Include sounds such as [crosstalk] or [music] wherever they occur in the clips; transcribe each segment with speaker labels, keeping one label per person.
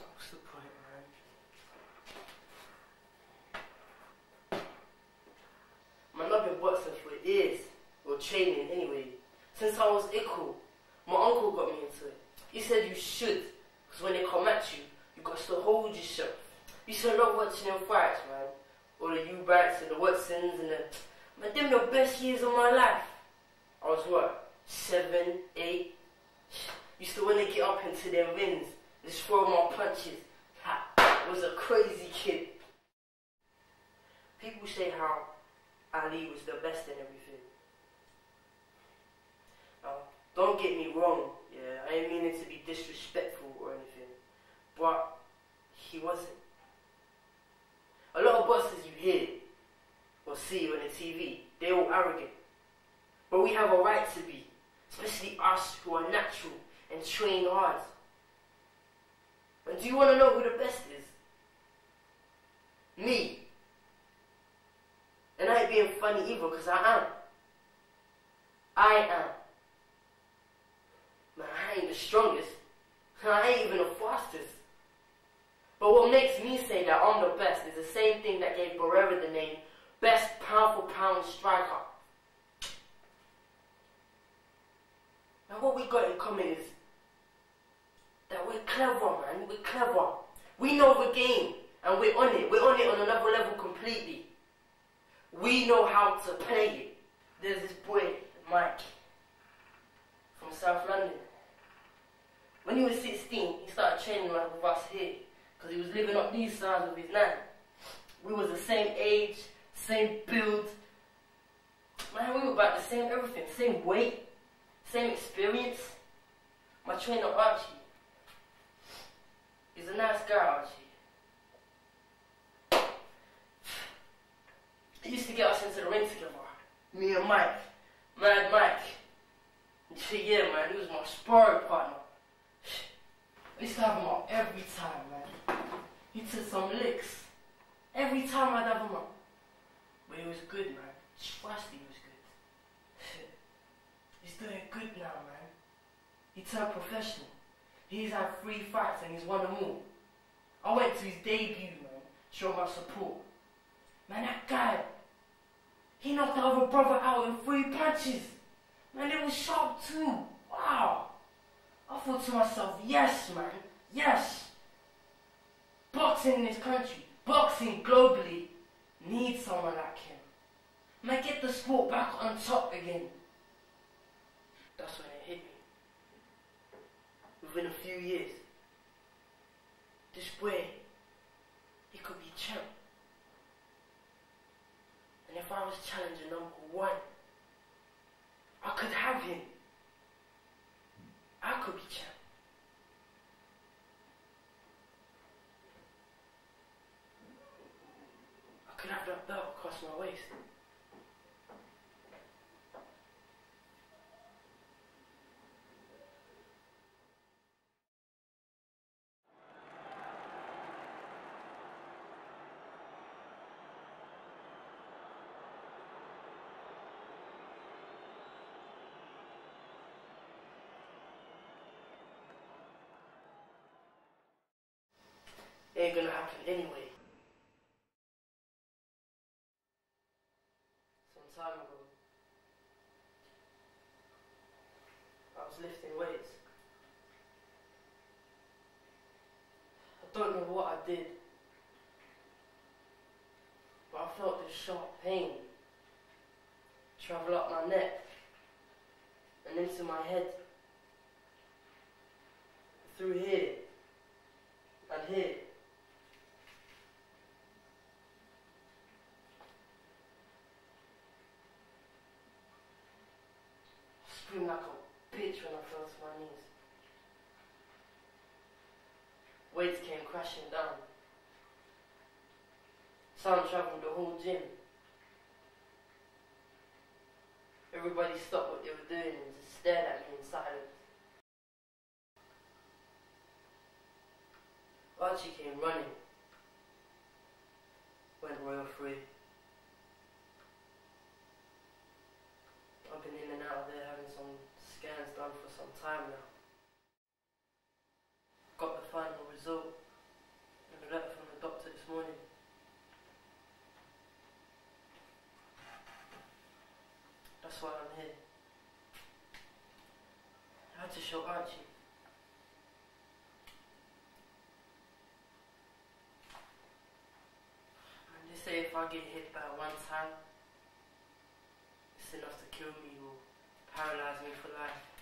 Speaker 1: What's the point, right? My love in work for years, or training anyway. Since I was equal, my uncle got me into it. He said you should, because when they come at you, you got to hold yourself. You should love watching them fights, man. All the Eubanks and the Watsons and the... Man, them the best years of my life. I was what? Seven, eight? Used to want to get up into their wins just throw more punches. I was a crazy kid. People say how Ali was the best in everything. Now, don't get me wrong, yeah, I ain't meaning to be disrespectful or anything, but he wasn't. A lot of bosses you hear or see on the TV, they're all arrogant. But we have a right to be, especially us who are natural and train hard. And do you want to know who the best is? Me. And I ain't being funny either, because I am. I am. Man, I ain't the strongest. I ain't even the fastest. But what makes me say that I'm the best is the same thing that gave Barrera the name best pound for pound striker. Now what we got in common is that we're clever, man. We're clever. We know the game and we're on it. We're on it on another level completely. We know how to play it. There's this boy, Mike, from South London. When he was 16, he started training like with us here because he was living up these sides of his nan. We was the same age, same build. Man, we were about the same everything, same weight, same experience. My trainer Archie, he's a nice guy, Archie. He used to get us into the ring together. Me and Mike, Mad Mike. See, Yeah, man, he was my sparring partner. I used to have him up every time, man. He took some licks. Every time I'd have him up. But he was good, man. Trust he was good. He's doing good now, man. He turned professional. He's had three fights and he's won them all. I went to his debut, man. Show my support. Man, that guy, he knocked the other brother out in three punches. Man, it was sharp too. Wow. I thought to myself, yes, man, yes. Boxing in this country, boxing globally, needs someone like him. Man, get the sport back on top again. That's when it hit me. Within a few years, this boy, he could be champ. And if I was challenging number one, I could have him. I could be champ. Belt across my waist. ain't gonna happen anyway. Some time ago, I was lifting weights. I don't know what I did, but I felt this sharp pain travel up my neck and into my head, through here and here. screamed like a bitch when I fell to my knees. Weights came crashing down. Sound travelled the whole gym. Everybody stopped what they were doing and just stared at me in silence. Archie came running. Went royal free. I've been in and out of there having some scans done for some time now. That's why I'm here. I had to show Archie. And they say if I get hit by one time, it's enough to kill me or paralyze me for life.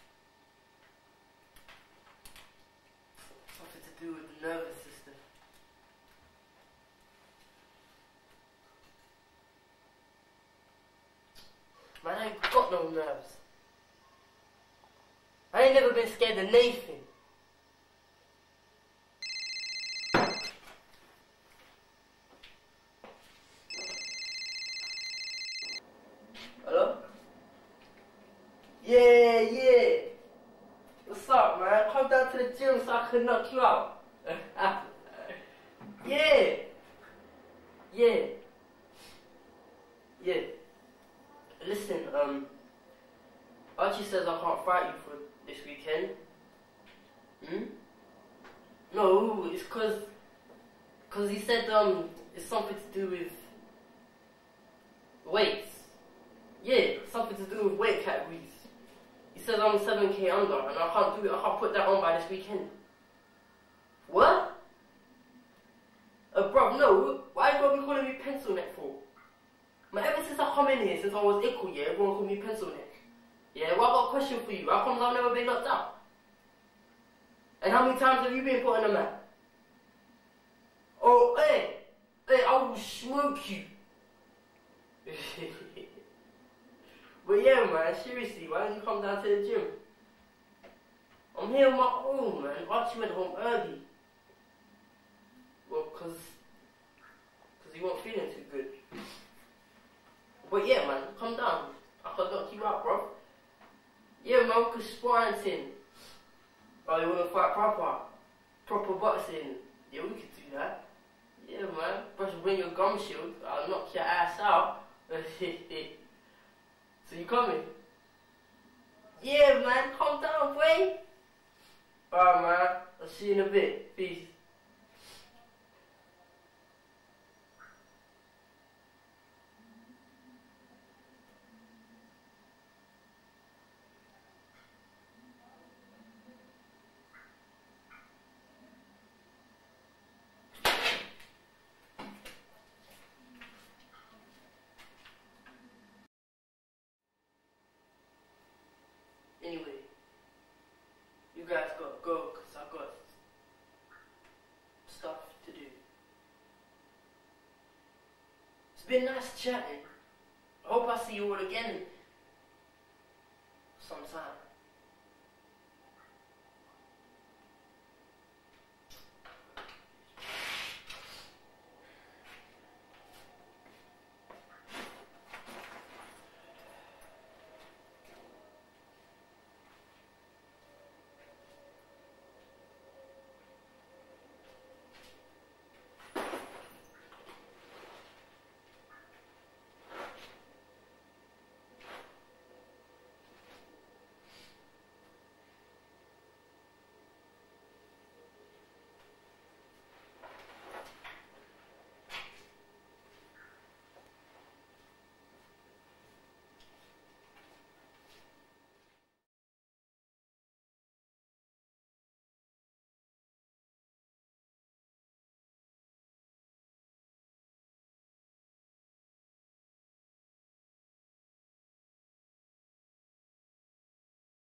Speaker 1: Ain't got no nerves. I ain't never been scared of Nathan. Hello? Yeah, yeah. What's up, man? Come down to the gym so I can knock you out. [laughs] yeah. Yeah. Yeah. Listen, um, Archie says I can't fight you for this weekend. Hmm? No, it's cause, cause he said um, it's something to do with weights. Yeah, something to do with weight categories. He says I'm 7k under and I can't do it, I can't put that on by this weekend. What? Uh, bro, no, why you gonna be calling me pencil neck for? Man, ever since I come in here, since I was equal, yeah, everyone called me pencil neck. Yeah, well, I got a question for you. How comes I've never been knocked out? And how many times have you been put on the mat? Oh, hey, hey, I will smoke you. but yeah, man, seriously, why don't you come down to the gym? I'm here on my own, man. Archie went home early. Well, cause, cause he wasn't feeling too good. But yeah, man, come down. I can knock you out, bro. Yeah, man, we could sparring thing. Oh, proper? Proper boxing? Yeah, we could do that. Yeah, man. But bring your gum shield. I'll knock your ass out. [laughs] so you coming? Yeah, man. Calm down, boy. Alright, man. I'll see you in a bit. Peace. Anyway, you guys gotta go because I got stuff to do. It's been nice chatting. I hope I see you all again sometime.